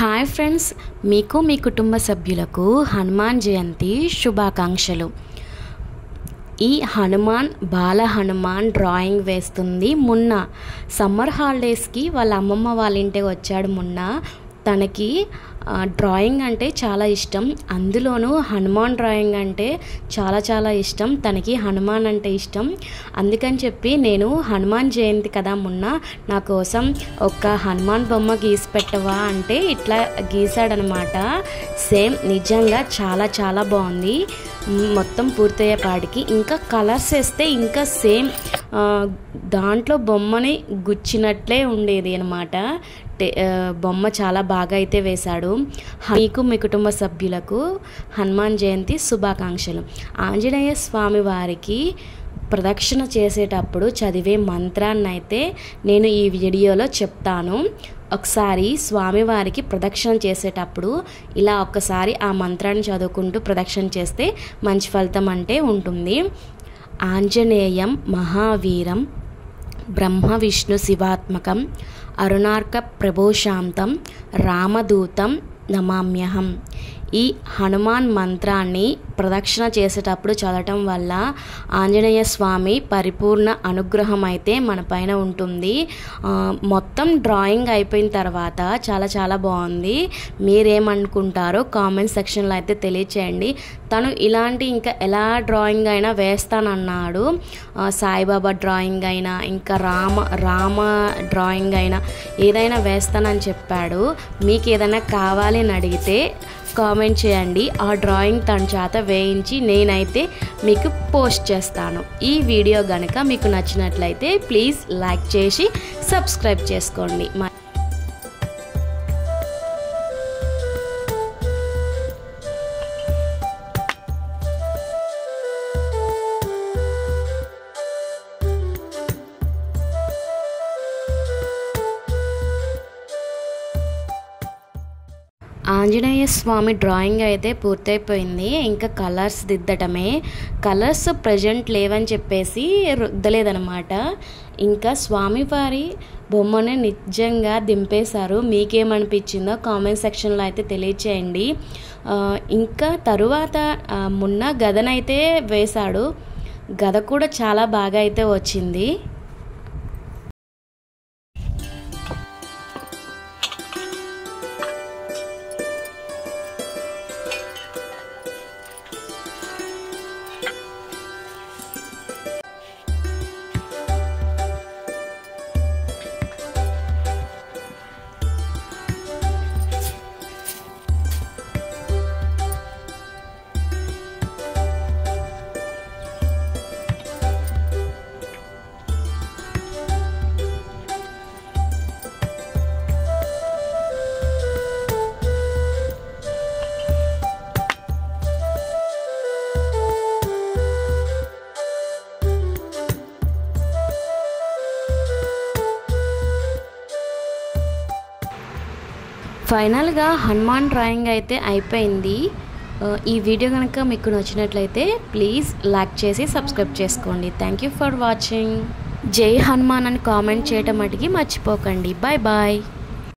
Hi friends మీకు మీ కుటుంబ సభ్యులకు హనుమాన్ జయంతి శుభాకాంక్షలు. ఈ హనుమాన్ బాల హనుమాన్ డ్రాయింగ్ వేస్తుంది. మున్న సమ్మర్ హాలిడేస్కి వాళ్ళ అమ్మమ్మ వాళ్ళ ఇంటికి వచ్చాడు మున్న. తనకి డ్రాయింగ్ అంటే చాలా ఇష్టం. అందులోనూ హనుమాన్ డ్రాయింగ్ అంటే చాలా చాలా ఇష్టం. తనకి హనుమాన్ అంటే ఇష్టం. అందుకని చెప్పి నేను హనుమాన్ జయంతి కదా మొన్న నా కోసం ఒక హనుమాన్ బొమ్మ గీసి పెట్టవా అంటే ఇట్లా గీసాడనమాట. సేమ్ నిజంగా చాలా చాలా బాగుంది. మొత్తం పూర్తయ్యేపాటికి ఇంకా కలర్స్ వేస్తే ఇంకా సేమ్ దాంట్లో బొమ్మని గుచ్చినట్లే ఉండేది అనమాట బొమ్మ చాలా బాగా అయితే వేశాడు. మీకు మీ కుటుంబ సభ్యులకు హనుమాన్ జయంతి శుభాకాంక్షలు. ఆంజనేయ స్వామి వారికి ప్రదక్షిణ చేసేటప్పుడు చదివే మంత్రాన్ని అయితే నేను ఈ వీడియోలో చెప్తాను. ఒకసారి స్వామివారికి ప్రదక్షిణ చేసేటప్పుడు ఇలా ఒక్కసారి ఆ మంత్రాన్ని చదువుకుంటూ ప్రదక్షిణ చేస్తే మంచి ఫలితం అంటే ఉంటుంది. आञ्जनेयं महावीरं ब्रह्मविष्णुशिवात्मकम् अरुणार्कप्रभूषान्तं रामदूतं नमाम्यहम् ఈ హనుమాన్ మంత్రాన్ని ప్రదక్షిణ చేసేటప్పుడు చదవటం వల్ల ఆంజనేయ స్వామి పరిపూర్ణ అనుగ్రహం అయితే మన పైన ఉంటుంది. మొత్తం డ్రాయింగ్ అయిపోయిన తర్వాత చాలా చాలా బాగుంది. మీరేమనుకుంటారో కామెంట్ సెక్షన్లో అయితే తెలియచేయండి. తను ఇలాంటి ఇంకా ఎలా డ్రాయింగ్ అయినా వేస్తానన్నాడు. సాయిబాబా డ్రాయింగ్ అయినా ఇంకా రామ రామ డ్రాయింగ్ అయినా ఏదైనా వేస్తానని చెప్పాడు. మీకు ఏదైనా కావాలి అని అడిగితే కామెంట్ చేయండి. ఆ డ్రాయింగ్ తన చేత వేయించి నేనైతే మీకు పోస్ట్ చేస్తాను. ఈ వీడియో కనుక మీకు నచ్చినట్లయితే ప్లీజ్ లైక్ చేసి సబ్స్క్రైబ్ చేసుకోండి. ఆంజనేయ స్వామి డ్రాయింగ్ అయితే పూర్తయిపోయింది. ఇంకా కలర్స్ దిద్దటమే. కలర్స్ ప్రజెంట్ లేవని చెప్పేసి రుద్దలేదనమాట ఇంకా స్వామివారి బొమ్మని నిజంగా దింపేశారు. మీకేమనిపించిందో కామెంట్ సెక్షన్లో అయితే తెలియచేయండి. ఇంకా తరువాత మొన్న మున్న గదనైతే వేశాడు. గద కూడా చాలా బాగా అయితే వచ్చింది. ఫైనల్గా హనుమాన్ డ్రాయింగ్ అయితే అయిపోయింది. ఈ వీడియో కనుక మీకు నచ్చినట్లయితే ప్లీజ్ లైక్ చేసి సబ్స్క్రైబ్ చేసుకోండి. Thank you for watching Jai Hanuman అని కామెంట్ చేయటం మటుకి మర్చిపోకండి. Bye bye